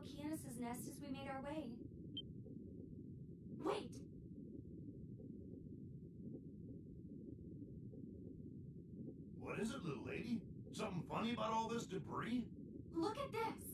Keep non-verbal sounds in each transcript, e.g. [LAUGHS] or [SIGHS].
the Oceanus' nest as we made our way. Wait! What is it, little lady? Something funny about all this debris? Look at this!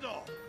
Hey,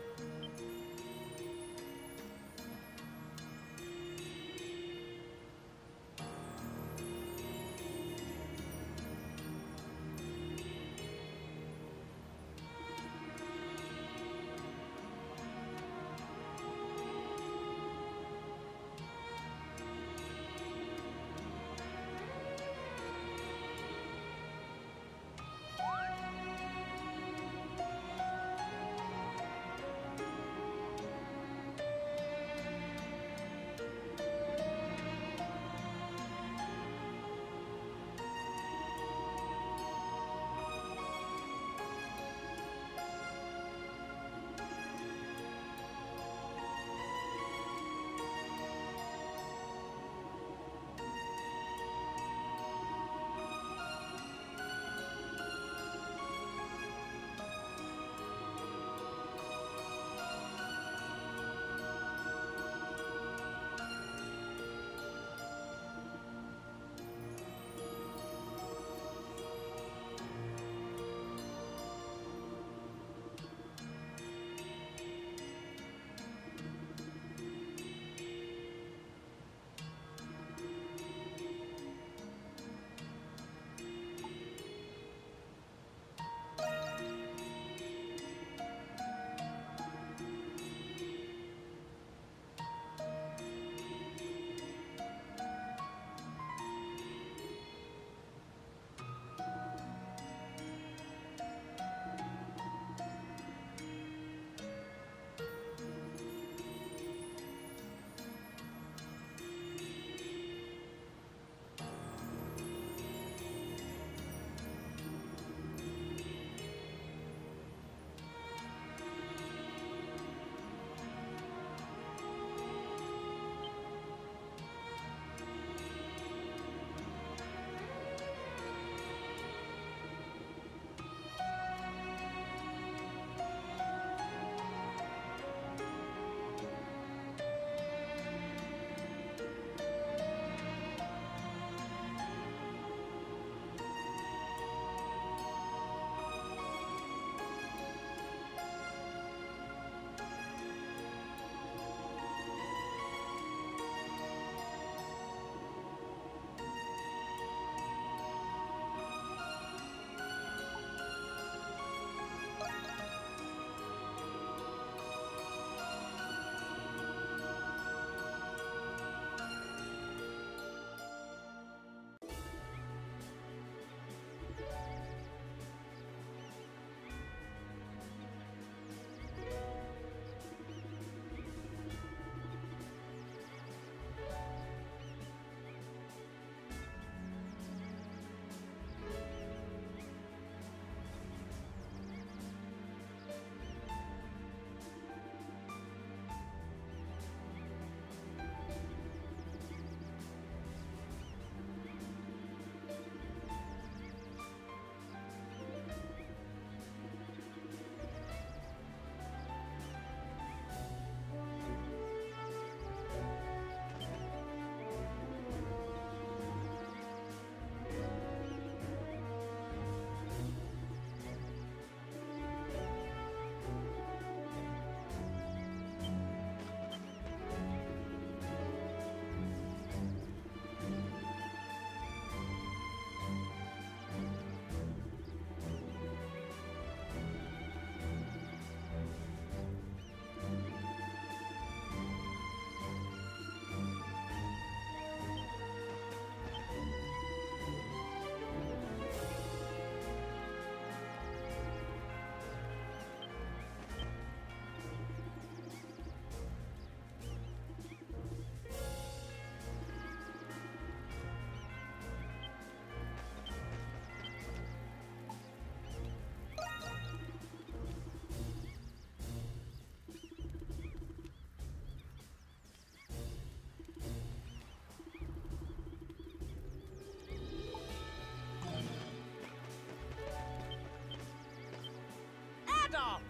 Stop!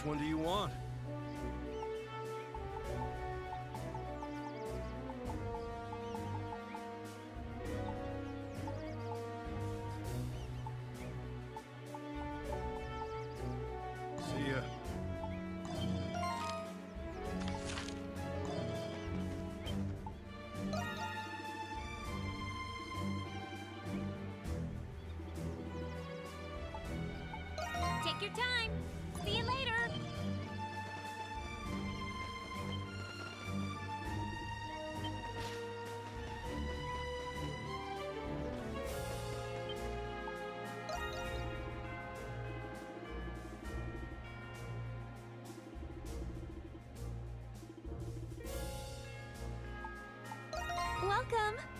Which one do you want? See ya. Take your time. Welcome.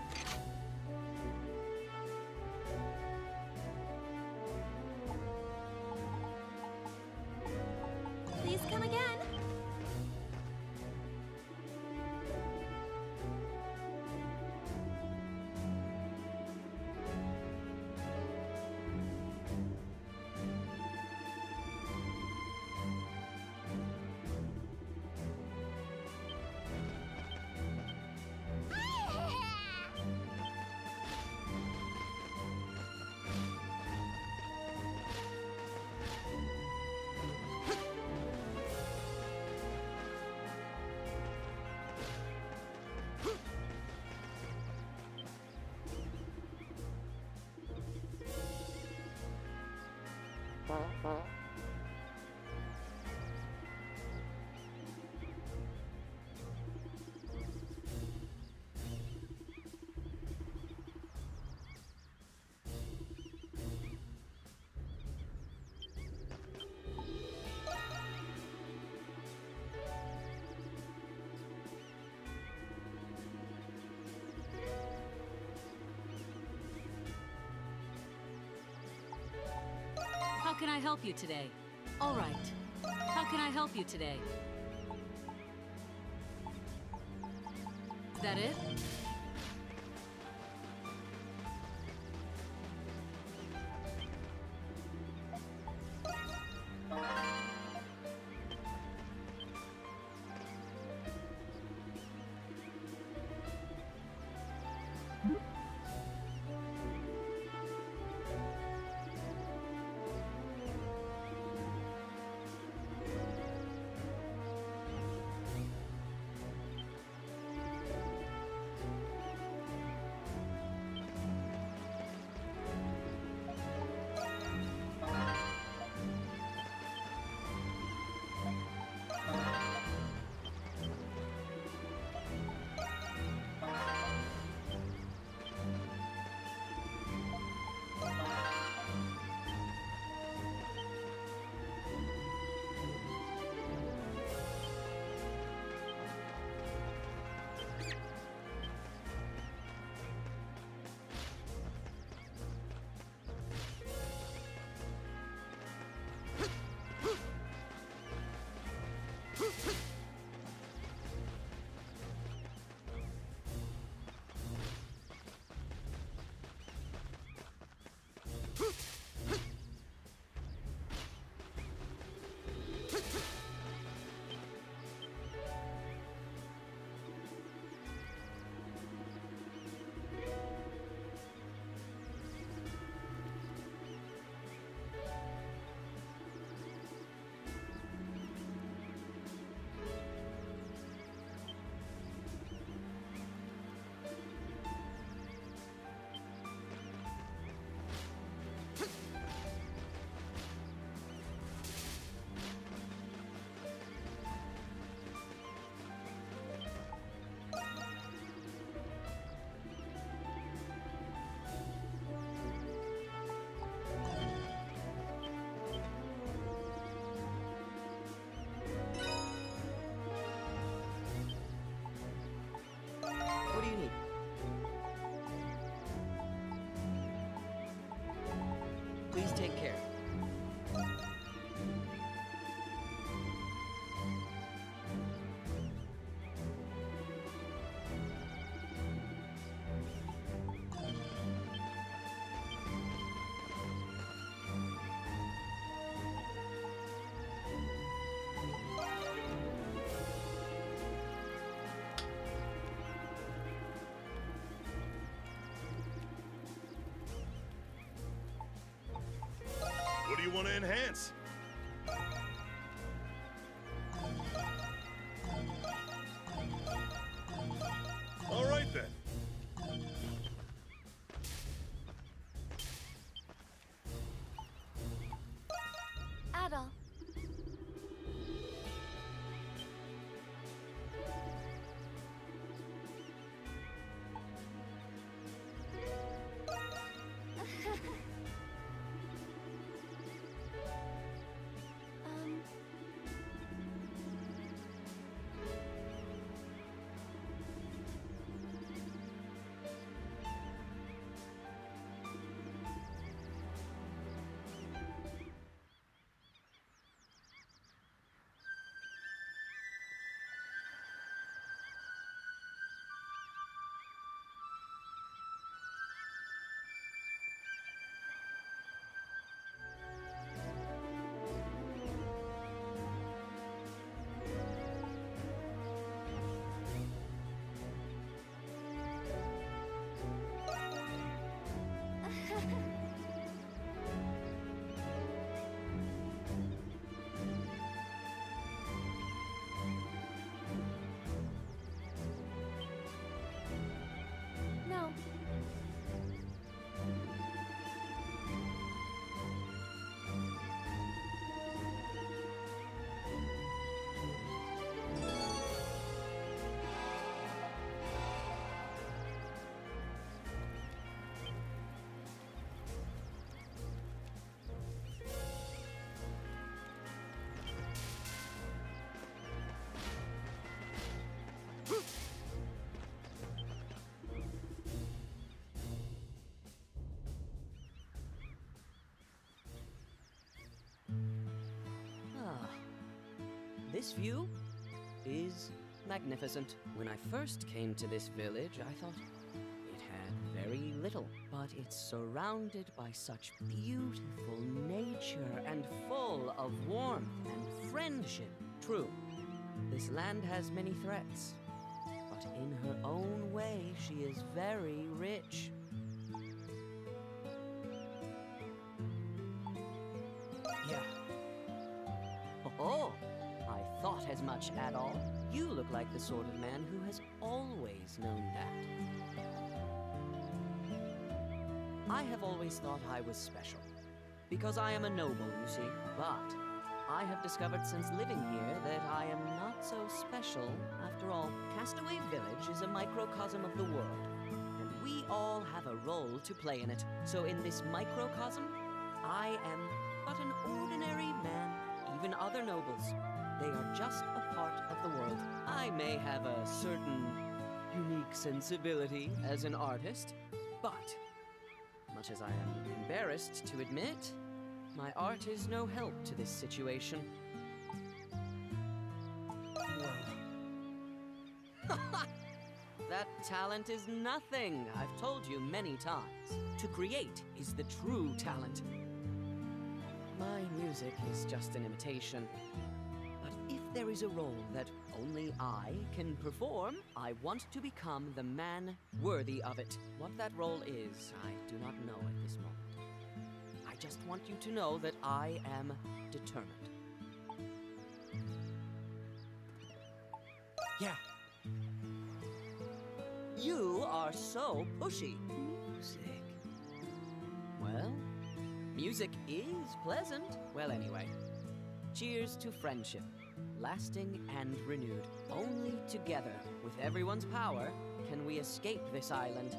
Please come again. How can I help you today? All right. How can I help you today? Is that it? Take care. What do you want to enhance? This view is magnificent. When I first came to this village, I thought it had very little, but it's surrounded by such beautiful nature and full of warmth and friendship. True, this land has many threats, but in her own way, she is very rich. Much at all. You look like the sort of man who has always known that. I have always thought I was special. Because I am a noble, you see. But I have discovered since living here that I am not so special after all. Castaway Village is a microcosm of the world. And we all have a role to play in it. So in this microcosm, I am but an ordinary man. Even other nobles, they are just a part of the world. I may have a certain unique sensibility as an artist, but much as I am embarrassed to admit, my art is no help to this situation. [LAUGHS] that talent is nothing. I've told you many times. To create is the true talent. My music is just an imitation. There is a role that only I can perform, I want to become the man worthy of it. What that role is, I do not know at this moment. I just want you to know that I am determined. Yeah. You are so pushy. Music. Well, music is pleasant. Well, anyway. Cheers to friendship, lasting and renewed. Only together, with everyone's power, can we escape this island.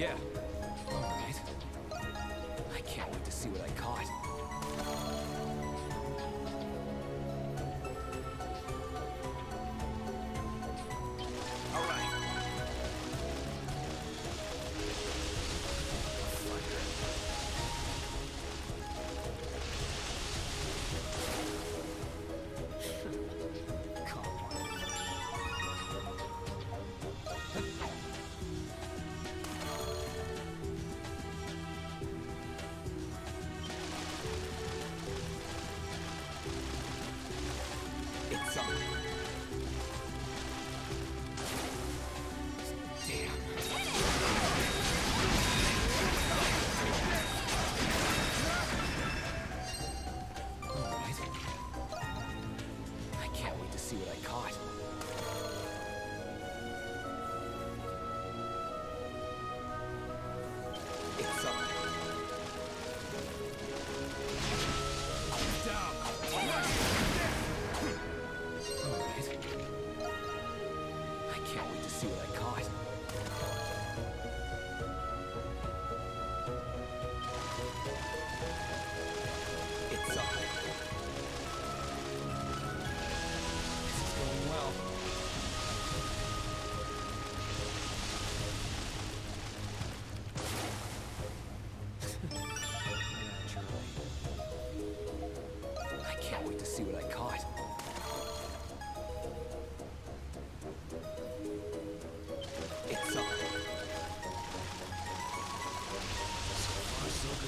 Yeah.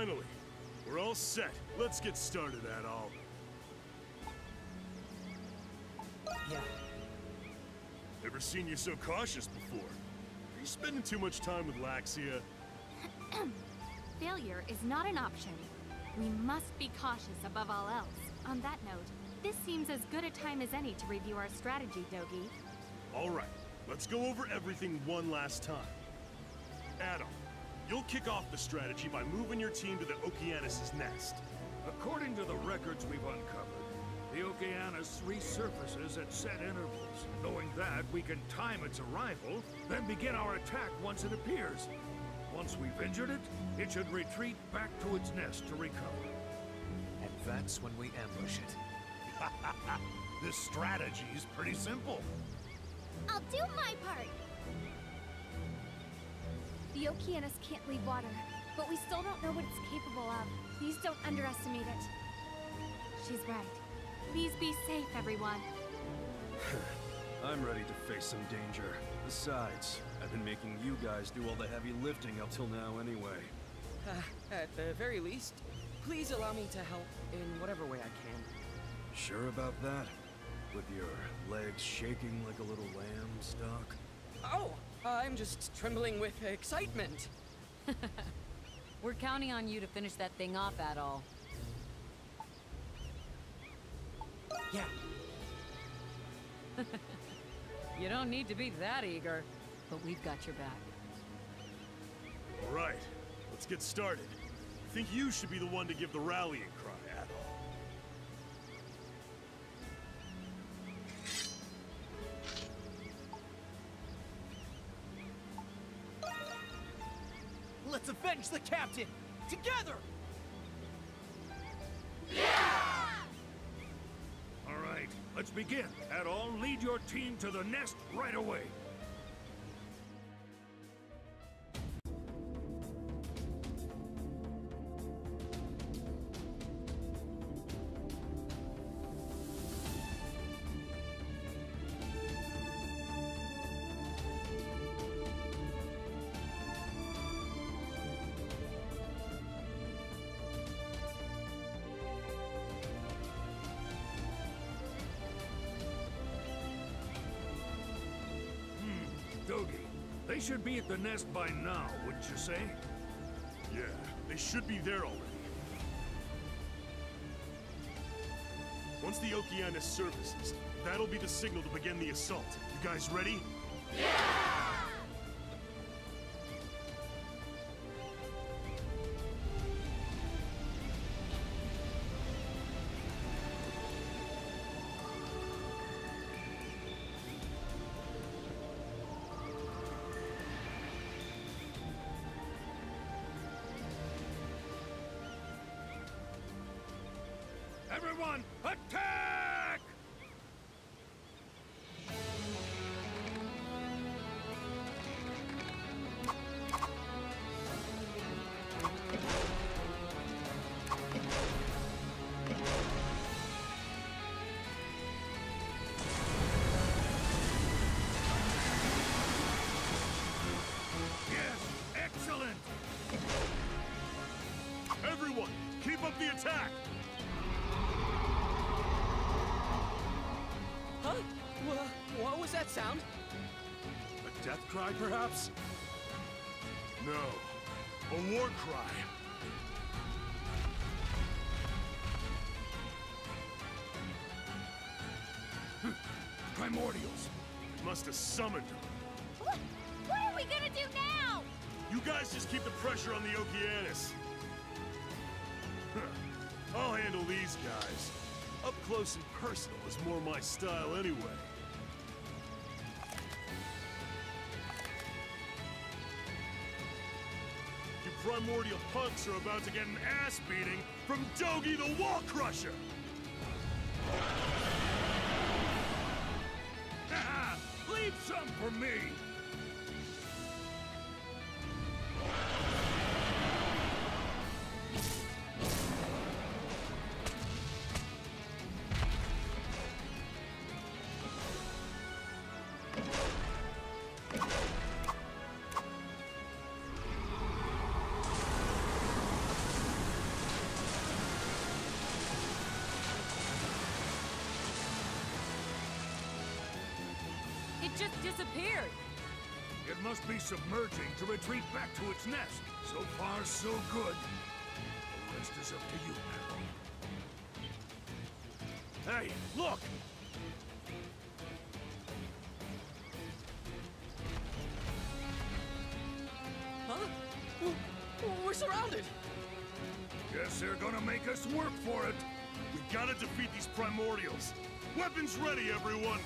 Finally, we're all set. Let's get started, Adol. Yeah. Never seen you so cautious before. Are you spending too much time with Laxia? [CLEARS THROAT] Failure is not an option. We must be cautious above all else. On that note, this seems as good a time as any to review our strategy, Dogi. All right, let's go over everything one last time. Adol, you'll kick off the strategy by moving your team to the Oceanus' nest. According to the records we've uncovered, the Oceanus resurfaces at set intervals. Knowing that, we can time its arrival, then begin our attack once it appears. Once we've injured it, it should retreat back to its nest to recover. And that's when we ambush it. [LAUGHS] This strategy's pretty simple. I'll do my part. The Oceanus can't leave water, but we still don't know what it's capable of. Please don't underestimate it. She's right. Please be safe, everyone. [SIGHS] I'm ready to face some danger. Besides, I've been making you guys do all the heavy lifting up till now anyway. Uh, [SIGHS] at the very least, please allow me to help in whatever way I can. Sure about that? With your legs shaking like a little lamb stock? Oh, I'm just trembling with excitement. [LAUGHS] We're counting on you to finish that thing off, Adol. Yeah, [LAUGHS] You don't need to be that eager, but we've got your back. All right, let's get started. I think you should be the one to give the rallying cry, Adol. Let's avenge the captain! Together! Right, let's begin. Lead your team to the nest right away. They should be at the nest by now, wouldn't you say? Yeah, they should be there already. Once the Oceanus surfaces, that'll be the signal to begin the assault. You guys ready? Everyone, the attack! Huh? Wha what was that sound? A death cry, perhaps? No. A war cry. Hm. Primordials! It must have summoned them. What? What are we gonna do now? You guys just keep the pressure on the Oceanus. these guys. Up close and personal is more my style anyway. You primordial punks are about to get an ass beating from Dogi the Wall Crusher! [LAUGHS] Leave some for me! submerging to retreat back to its nest. So far, so good. The rest is up to you, now. Hey, look! Huh? We're surrounded! Guess they're gonna make us work for it! We gotta defeat these primordials! Weapons ready, everyone!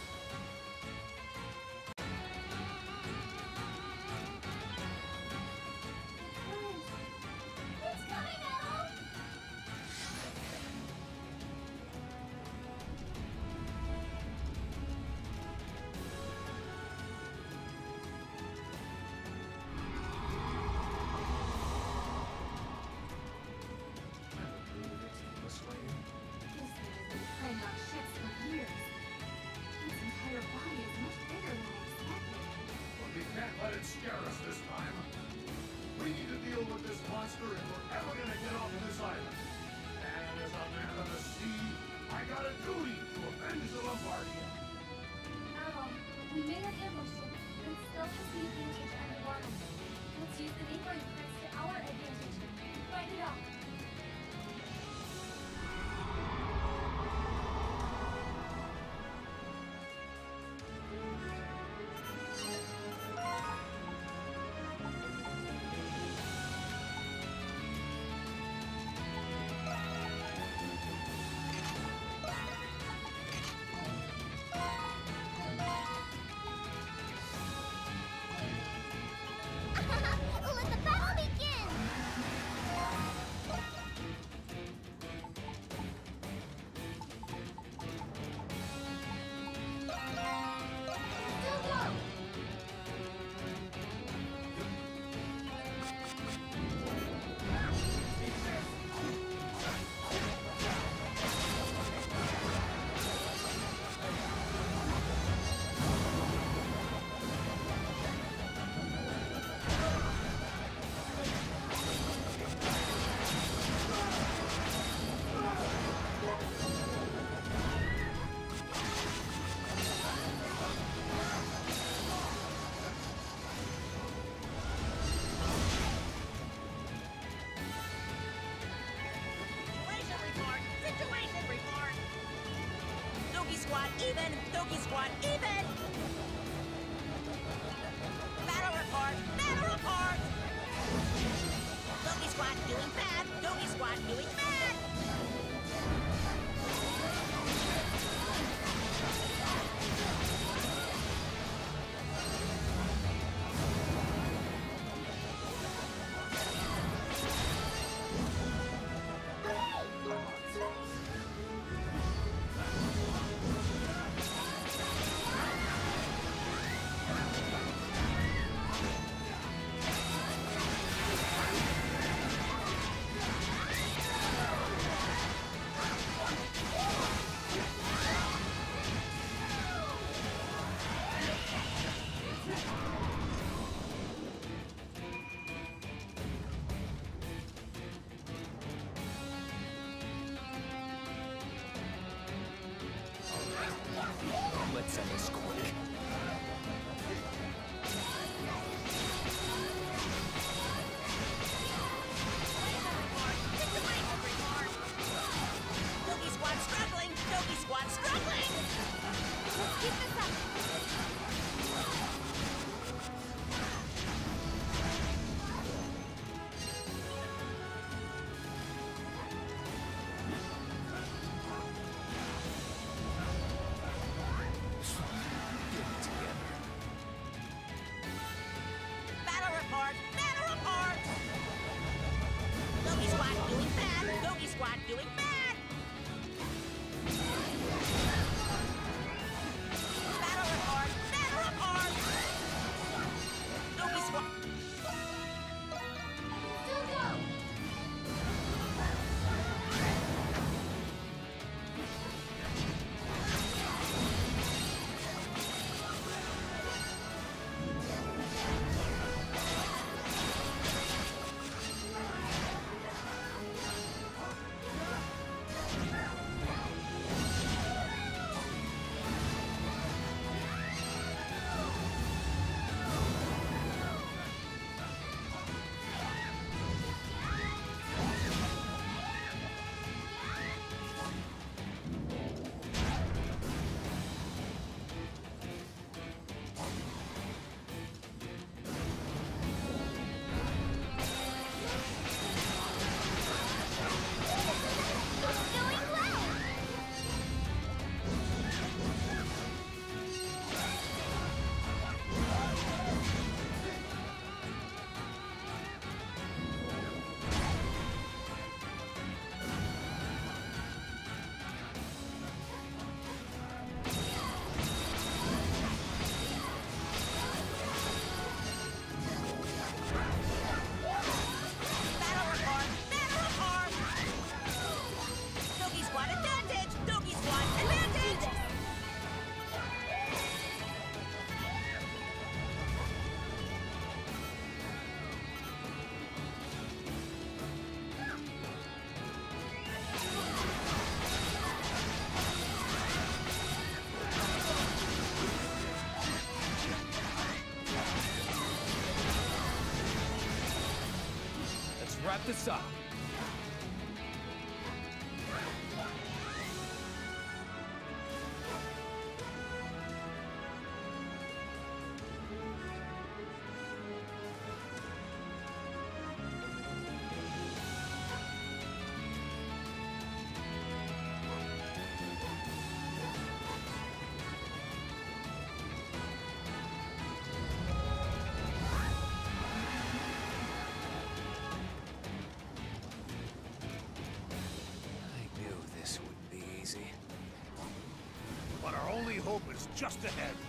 this up. just ahead.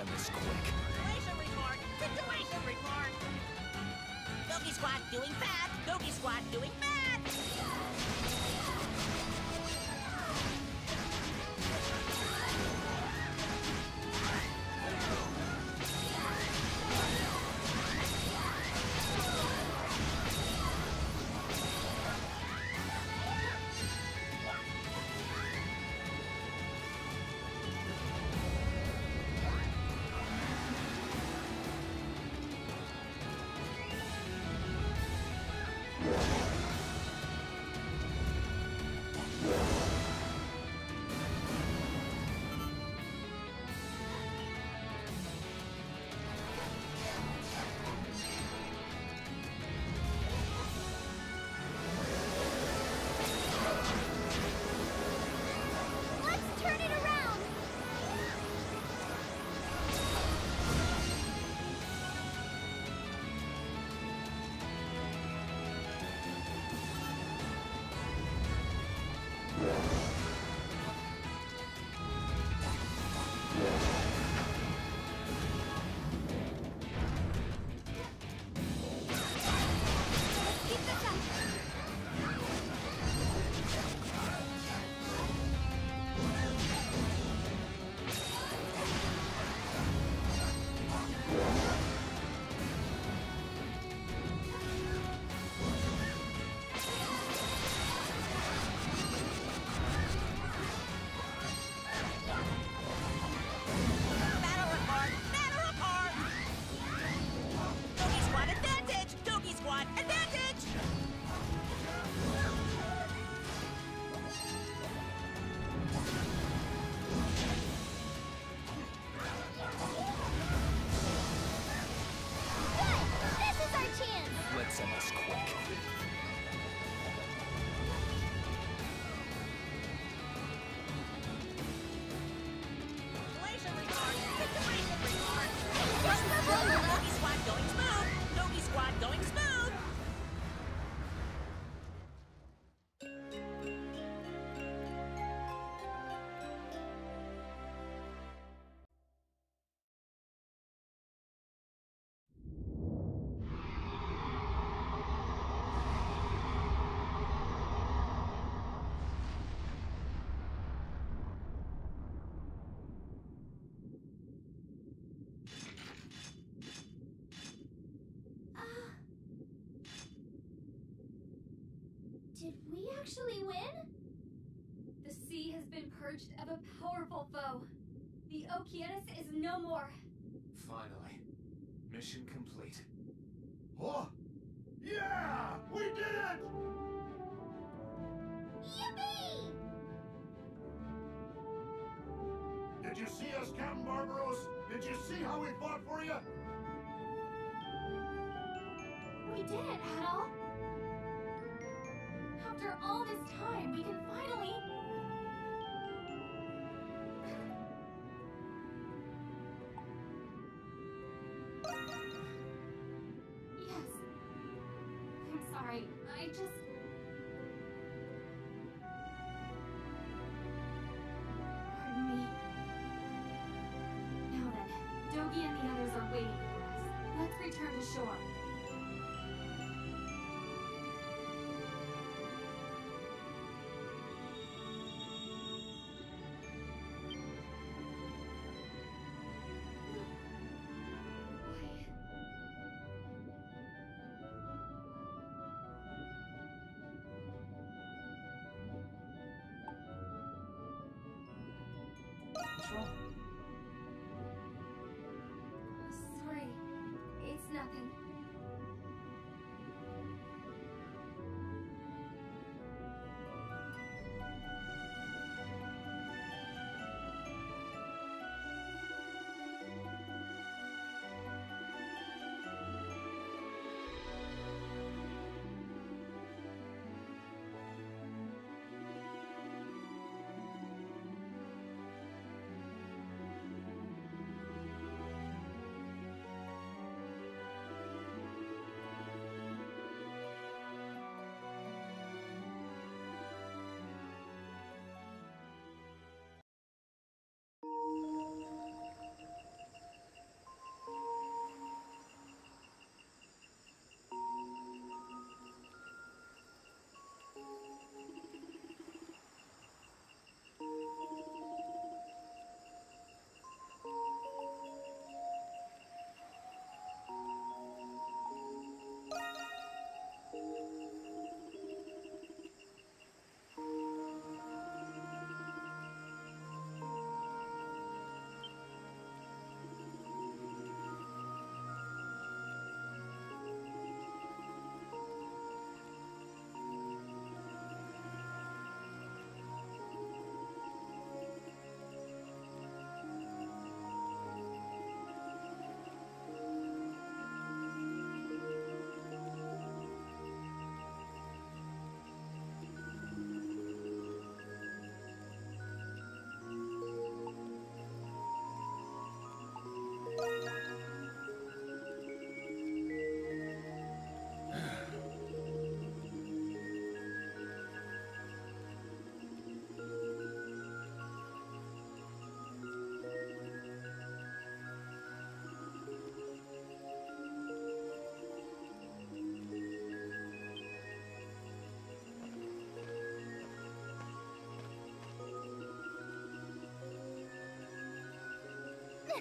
end this quick. Situation report! Situation report! Doki Squad doing math! Doki Squad doing math! Did we actually win? The sea has been purged of a powerful foe. The Oceanus is no more. Finally. Mission complete. Oh! Yeah! We did it! Yippee! Did you see us, Captain Barbaros? Did you see how we fought for you? We did it, Adol. After all this time, we can finally. Yes. I'm sorry. I just. Pardon me. Now then, Dogi and the others are waiting for us. Let's return to shore.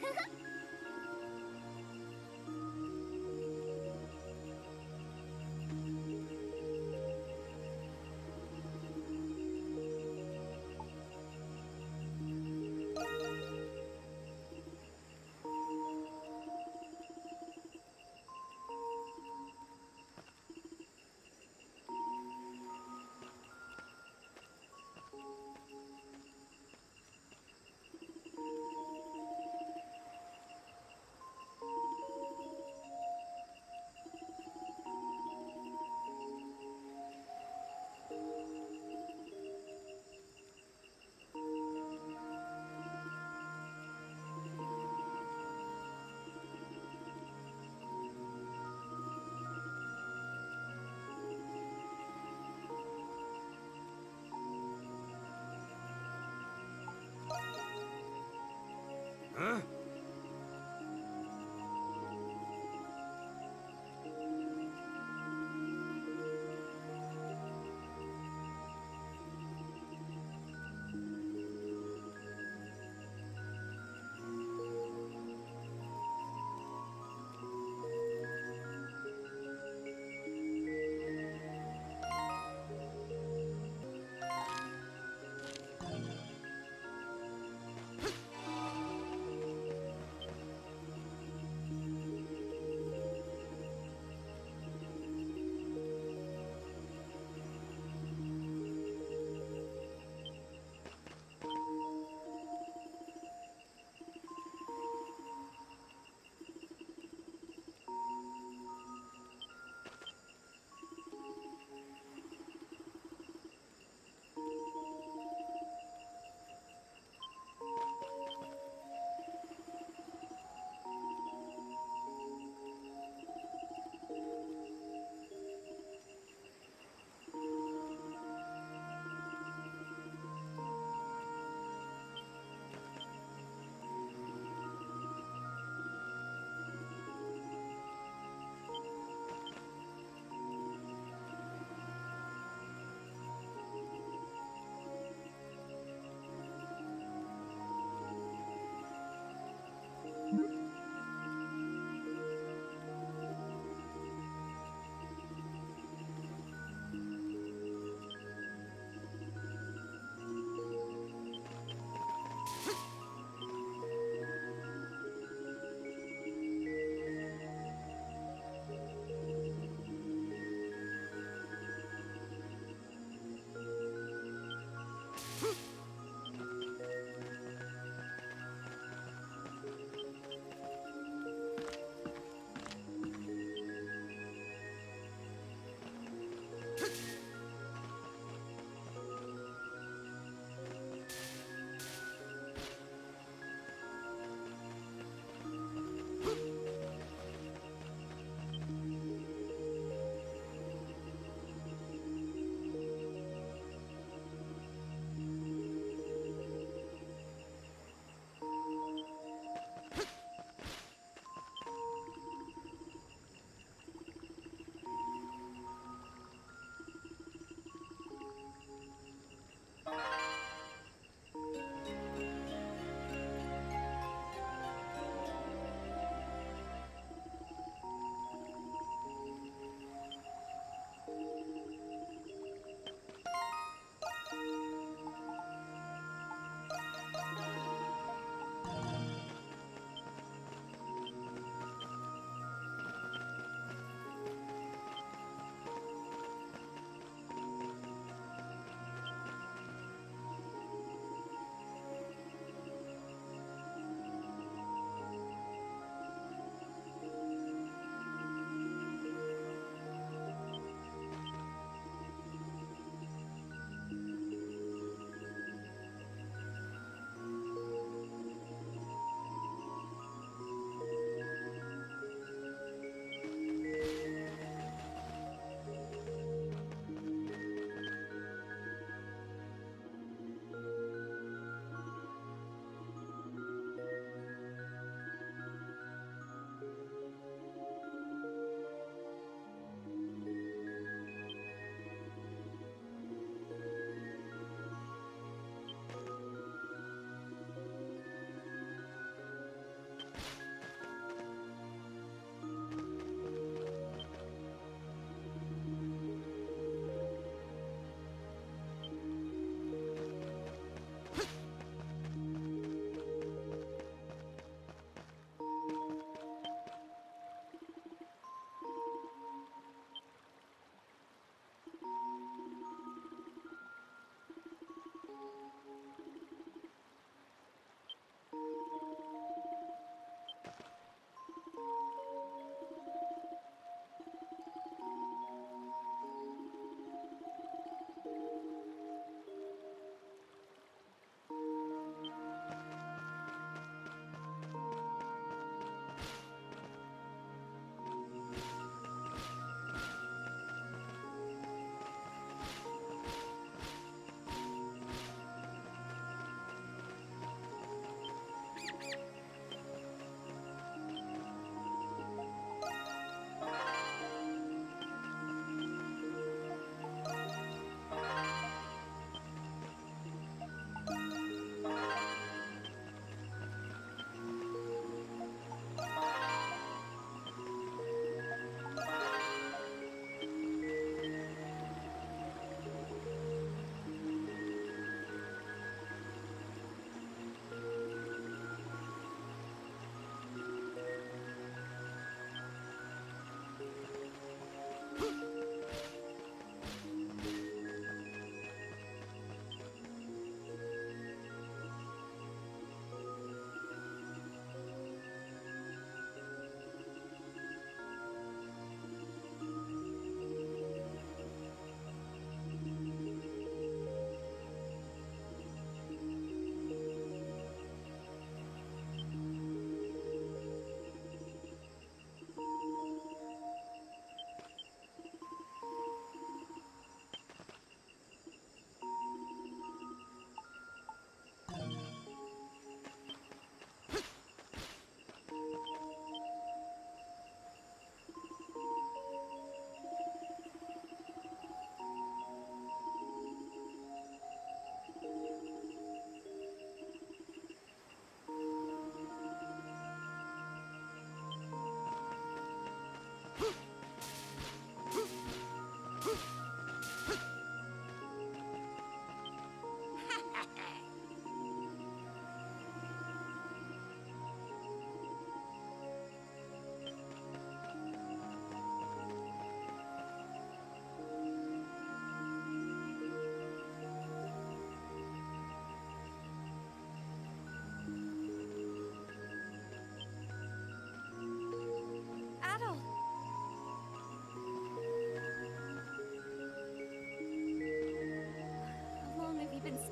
Ha ha ha! Huh? [LAUGHS]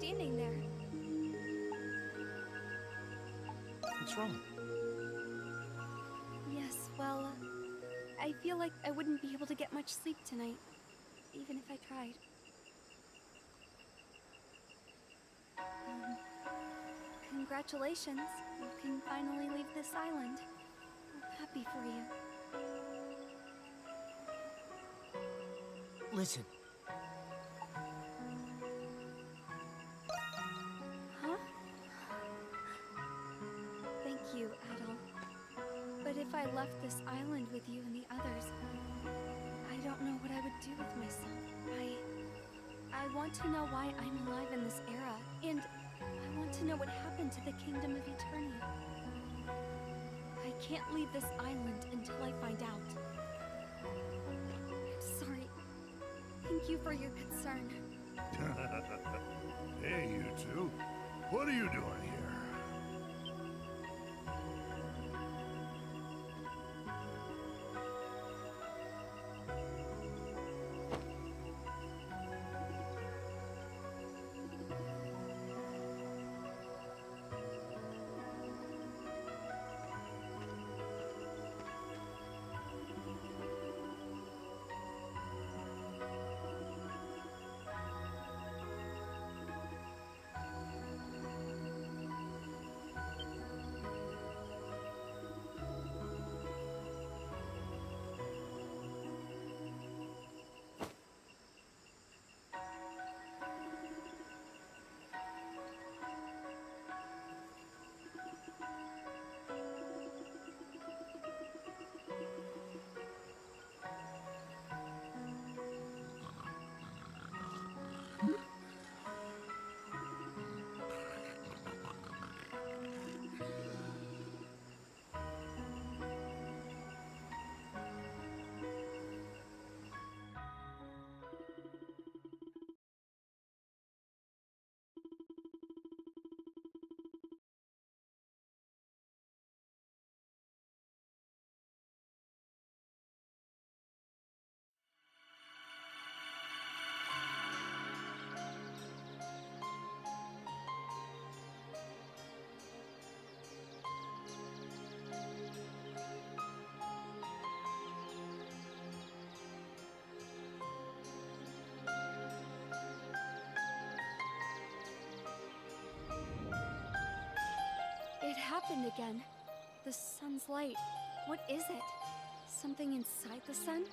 standing there. What's wrong? Yes, well, uh, I feel like I wouldn't be able to get much sleep tonight, even if I tried. Um, congratulations. You can finally leave this island. I'm happy for you. Listen, want to know why I'm alive in this era, and I want to know what happened to the Kingdom of Eternia. I can't leave this island until I find out. I'm sorry. Thank you for your concern. [LAUGHS] hey, you two. What are you doing here? Happened again. The sun's light. What is it? Something inside the sun?